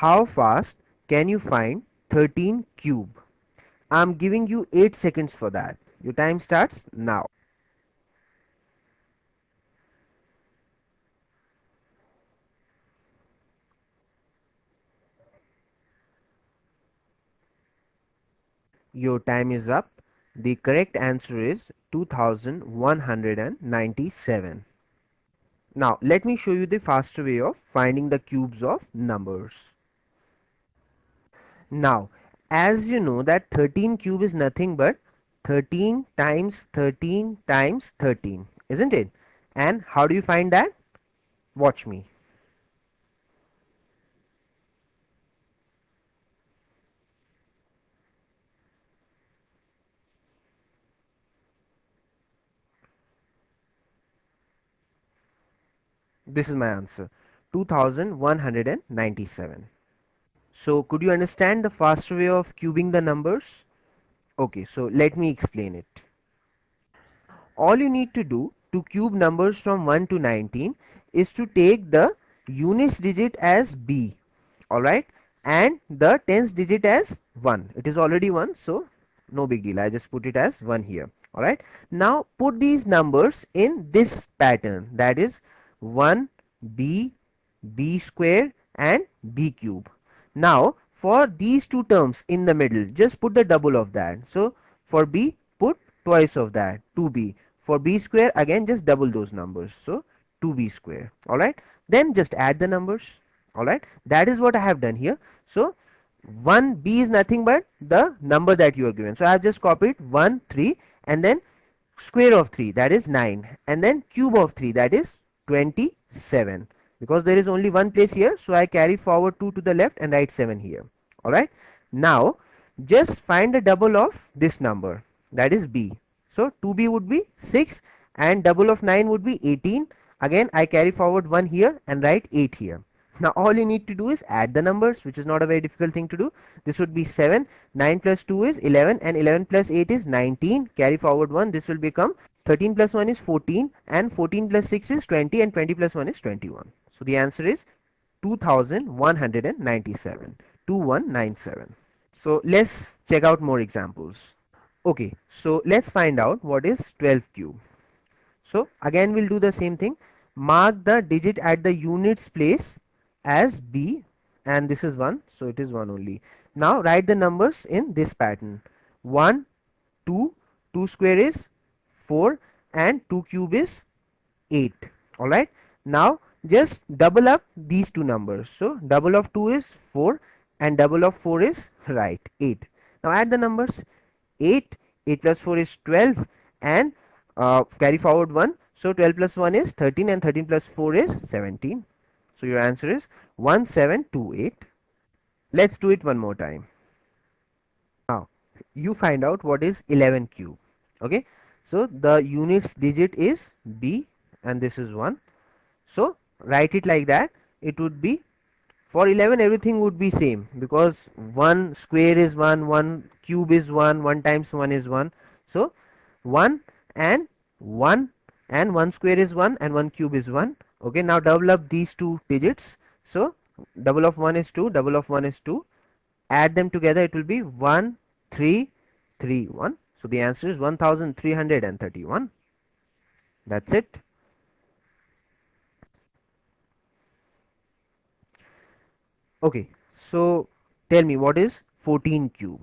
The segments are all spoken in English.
how fast can you find 13 cube? I'm giving you 8 seconds for that. Your time starts now. Your time is up. The correct answer is 2197. Now let me show you the faster way of finding the cubes of numbers. Now as you know that 13 cube is nothing but 13 times 13 times 13 isn't it? And how do you find that? Watch me. This is my answer 2197. So could you understand the faster way of cubing the numbers? Okay, so let me explain it. All you need to do to cube numbers from 1 to 19 is to take the units digit as b alright and the tens digit as 1 it is already 1 so no big deal I just put it as 1 here alright now put these numbers in this pattern that is 1 b b square and b cube now for these two terms in the middle just put the double of that. So for b put twice of that 2b for b square again just double those numbers. So 2b square. Alright? Then just add the numbers. Alright? That is what I have done here. So 1b is nothing but the number that you are given. So I have just copied 1 3 and then square of 3 that is 9 and then cube of 3 that is 27 because there is only one place here so I carry forward 2 to the left and write 7 here. Alright now just find the double of this number. That is b. So 2b would be 6 and double of 9 would be 18 again I carry forward 1 here and write 8 here. Now all you need to do is add the numbers which is not a very difficult thing to do. This would be 7 9 plus 2 is 11 and 11 plus 8 is 19 carry forward 1 this will become 13 plus 1 is 14 and 14 plus 6 is 20 and 20 plus 1 is 21 so the answer is 2197 2197 so let's check out more examples. Okay so let's find out what is 12 cube. So again we'll do the same thing. Mark the digit at the units place as b and this is 1 so it is 1 only. Now write the numbers in this pattern. 1 2 2 square is 4 and 2 cube is 8 alright now just double up these two numbers. So double of 2 is 4 and double of 4 is right 8 now add the numbers. 8 8 plus 4 is 12 and uh, carry forward 1 so 12 plus 1 is 13 and 13 plus 4 is 17 so your answer is 1728 let's do it one more time. Now you find out what is 11 cube okay? So the units digit is b and this is 1 so write it like that it would be for 11 everything would be same because 1 square is 1 1 cube is 1 1 times 1 is 1 so 1 and 1 and 1 square is 1 and 1 cube is 1 okay now double up these two digits. So double of 1 is 2 double of 1 is 2 add them together it will be 1 3 3 1 so the answer is 1331. That's it. Okay, so tell me what is 14 cube?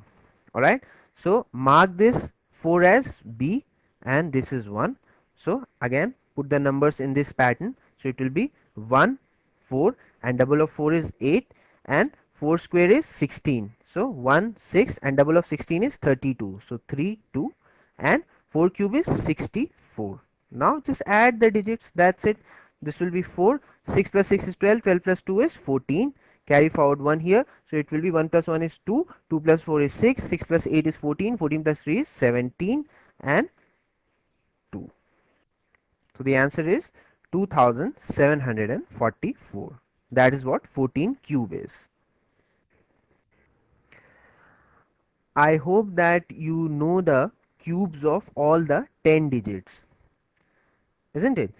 Alright, so mark this 4 as B and this is 1. So again put the numbers in this pattern. So it will be 1, 4 and double of 4 is 8 and 4 square is 16 so 1 6 and double of 16 is 32 so 3 2 and 4 cube is 64 now just add the digits. That's it. This will be 4 6 plus 6 is 12 12 plus 2 is 14 carry forward 1 here. So it will be 1 plus 1 is 2 2 plus 4 is 6 6 plus 8 is 14 14 plus 3 is 17 and 2 so the answer is 2744 that is what 14 cube is. I hope that you know the cubes of all the 10 digits isn't it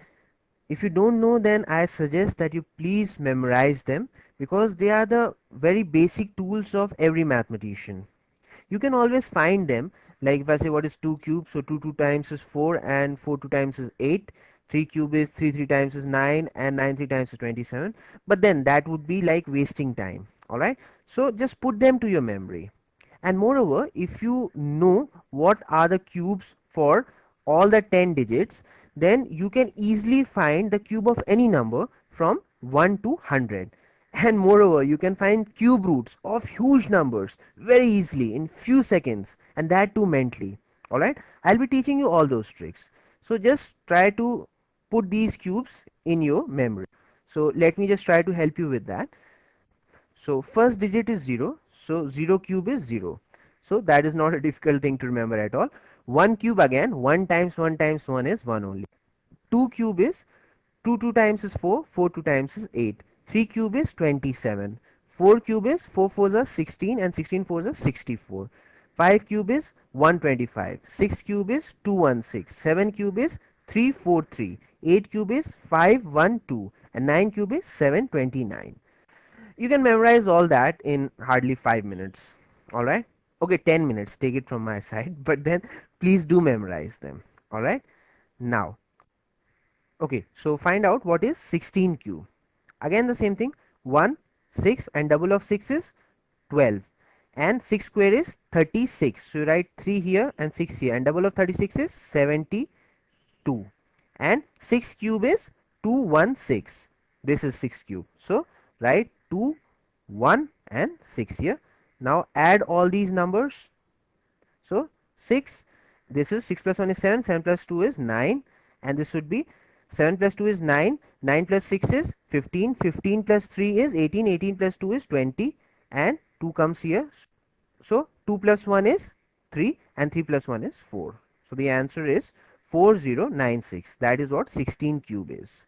if you don't know then I suggest that you please memorize them because they are the very basic tools of every mathematician. You can always find them. Like if I say what is 2 cubes so 2 2 times is 4 and 4 2 times is 8 3 cube is 3 3 times is 9 and 9 3 times is 27 but then that would be like wasting time. Alright so just put them to your memory. And moreover if you know what are the cubes for all the 10 digits then you can easily find the cube of any number from 1 to 100 and moreover you can find cube roots of huge numbers very easily in few seconds and that too mentally. All right? I'll be teaching you all those tricks. So just try to put these cubes in your memory. So let me just try to help you with that. So first digit is 0 so 0 cube is 0 so that is not a difficult thing to remember at all 1 cube again 1 times 1 times 1 is 1 only. 2 cube is 2 2 times is 4 4 2 times is 8 3 cube is 27 4 cube is 4 4s are 16 and 16 4s are 64 5 cube is 125 6 cube is 216 7 cube is 343 8 cube is 512 and 9 cube is 729 you can memorize all that in hardly 5 minutes. All right okay 10 minutes. Take it from my side but then please do memorize them. All right? Now okay so find out what is 16 cube again the same thing. 1 6 and double of 6 is 12 and 6 square is 36 so you write 3 here and 6 here. And double of 36 is 72 and 6 cube is 216 this is 6 cube. So write 2 1 and 6 here now add all these numbers. So 6 this is 6 plus 1 is 7 7 plus 2 is 9 and this would be 7 plus 2 is 9 9 plus 6 is 15 15 plus 3 is 18 18 plus 2 is 20 and 2 comes here. So 2 plus 1 is 3 and 3 plus 1 is 4 so the answer is 4096 that is what 16 cube is